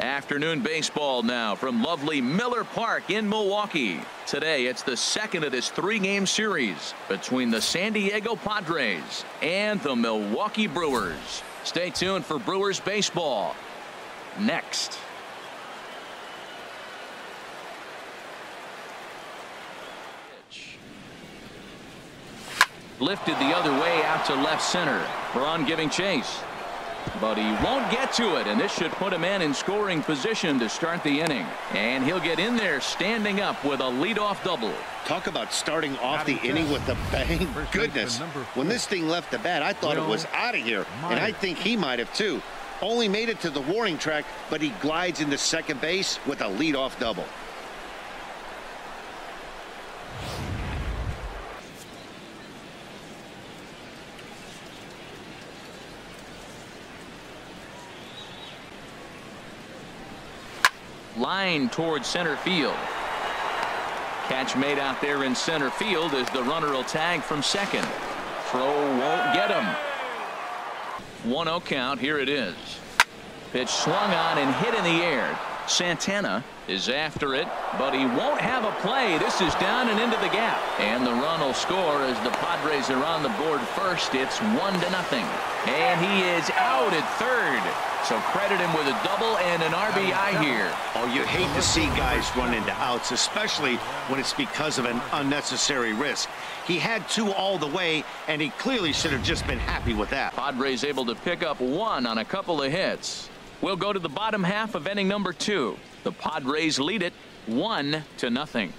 Afternoon baseball now from lovely Miller Park in Milwaukee. Today it's the second of this three-game series between the San Diego Padres and the Milwaukee Brewers. Stay tuned for Brewers baseball next. Lifted the other way out to left center. Braun giving chase. But he won't get to it, and this should put a man in scoring position to start the inning. And he'll get in there standing up with a leadoff double. Talk about starting off the inning with a bang. Goodness, when this thing left the bat, I thought it was out of here, and I think he might have too. Only made it to the warning track, but he glides into second base with a leadoff double. Line towards center field. Catch made out there in center field as the runner will tag from second. Throw won't get him. 1-0 count. Here it is. Pitch swung on and hit in the air. Santana is after it, but he won't have a play. This is down and into the gap. And the run will score as the Padres are on the board first. It's one to nothing. And he is out at third. So credit him with a double and an RBI here. Oh, you hate to see guys run into outs, especially when it's because of an unnecessary risk. He had two all the way, and he clearly should have just been happy with that. Padres able to pick up one on a couple of hits. We'll go to the bottom half of inning number two. The Padres lead it one to nothing.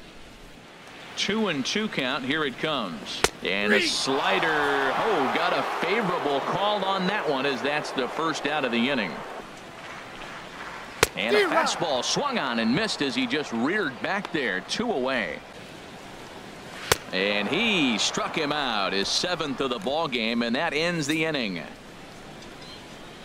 Two and two count. Here it comes. And a slider. Oh, got a favorable call on that one as that's the first out of the inning. And a fastball swung on and missed as he just reared back there. Two away. And he struck him out his seventh of the ball game and that ends the inning.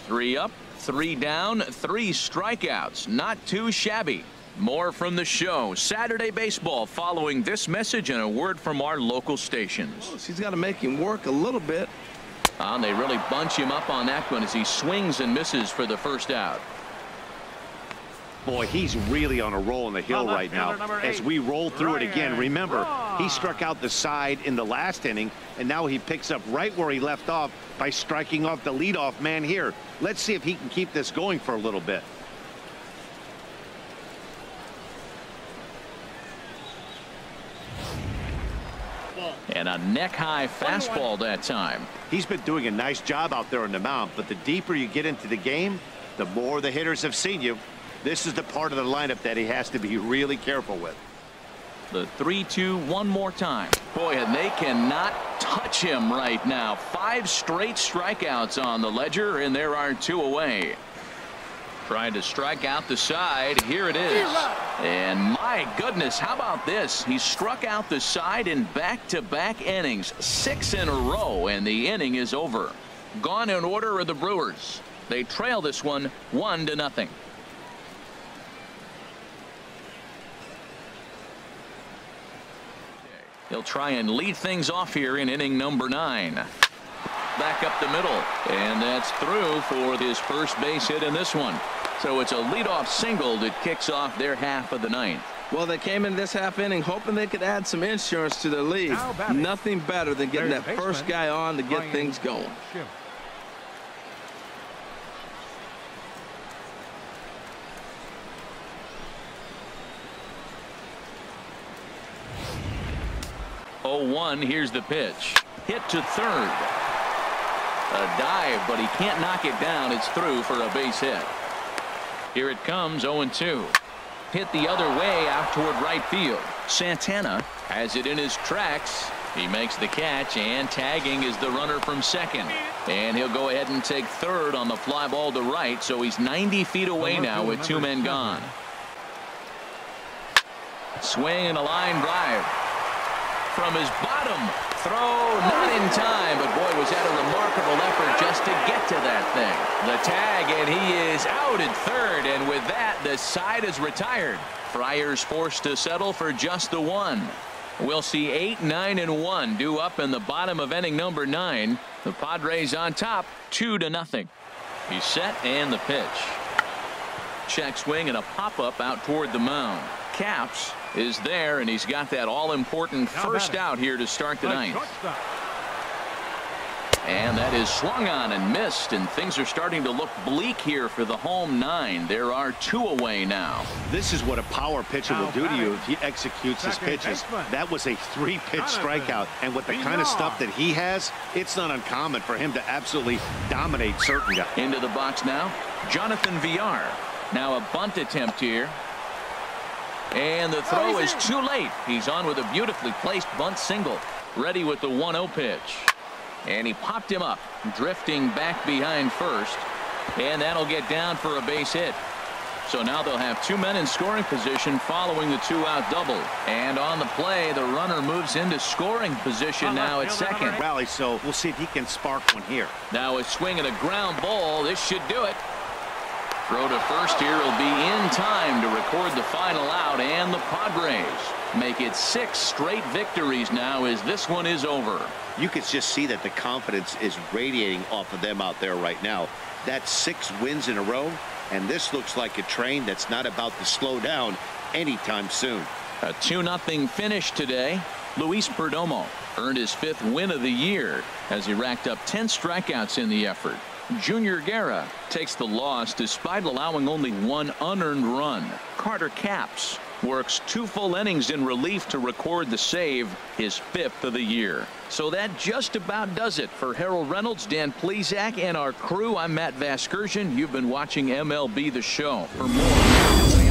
Three up three down three strikeouts not too shabby. More from the show Saturday baseball following this message and a word from our local stations. Oh, he's got to make him work a little bit. Uh, they really bunch him up on that one as he swings and misses for the first out. Boy, he's really on a roll in the hill right now. As we roll through it again, remember, he struck out the side in the last inning, and now he picks up right where he left off by striking off the leadoff man here. Let's see if he can keep this going for a little bit. And a neck-high fastball that time. He's been doing a nice job out there on the mound, but the deeper you get into the game, the more the hitters have seen you. This is the part of the lineup that he has to be really careful with. The 3-2 one more time. Boy, and they cannot touch him right now. Five straight strikeouts on the ledger, and there are two away. Trying to strike out the side. Here it is. And my goodness, how about this? He struck out the side in back-to-back -back innings. Six in a row, and the inning is over. Gone in order are the Brewers. They trail this one one to nothing. He'll try and lead things off here in inning number nine. Back up the middle. And that's through for his first base hit in this one. So it's a leadoff single that kicks off their half of the ninth. Well, they came in this half inning hoping they could add some insurance to their lead. Nothing better than getting that first guy on to get things going. 0-1. Here's the pitch. Hit to third. A dive, but he can't knock it down. It's through for a base hit. Here it comes 0-2. Hit the other way out toward right field. Santana has it in his tracks. He makes the catch and tagging is the runner from second. And he'll go ahead and take third on the fly ball to right. So he's 90 feet away now with two men gone. Swing and a line drive from his bottom. Throw not in time, but boy, was that a remarkable effort just to get to that thing. The tag, and he is out at third, and with that, the side is retired. Friars forced to settle for just the one. We'll see 8, 9, and 1 due up in the bottom of inning number 9. The Padres on top, 2 to nothing. He's set and the pitch. Check swing and a pop-up out toward the mound. Capps is there, and he's got that all-important first out here to start the ninth. And that is swung on and missed, and things are starting to look bleak here for the home nine. There are two away now. This is what a power pitcher will do to you if he executes his pitches. That was a three-pitch strikeout, and with the kind of stuff that he has, it's not uncommon for him to absolutely dominate certain guys. Into the box now, Jonathan Villar. Now a bunt attempt here. And the throw is too late. He's on with a beautifully placed bunt single. Ready with the 1-0 pitch. And he popped him up, drifting back behind first. And that'll get down for a base hit. So now they'll have two men in scoring position following the two-out double. And on the play, the runner moves into scoring position now at second. Rally, so we'll see if he can spark one here. Now a swing and a ground ball. This should do it. Throw to first here will be in time to record the final out, and the Padres make it six straight victories now as this one is over. You can just see that the confidence is radiating off of them out there right now. That's six wins in a row, and this looks like a train that's not about to slow down anytime soon. A 2-0 finish today. Luis Perdomo earned his fifth win of the year as he racked up 10 strikeouts in the effort. Junior Guerra takes the loss despite allowing only one unearned run. Carter Capps works two full innings in relief to record the save, his fifth of the year. So that just about does it for Harold Reynolds, Dan Plesac, and our crew. I'm Matt Vasgersian. You've been watching MLB The Show. For more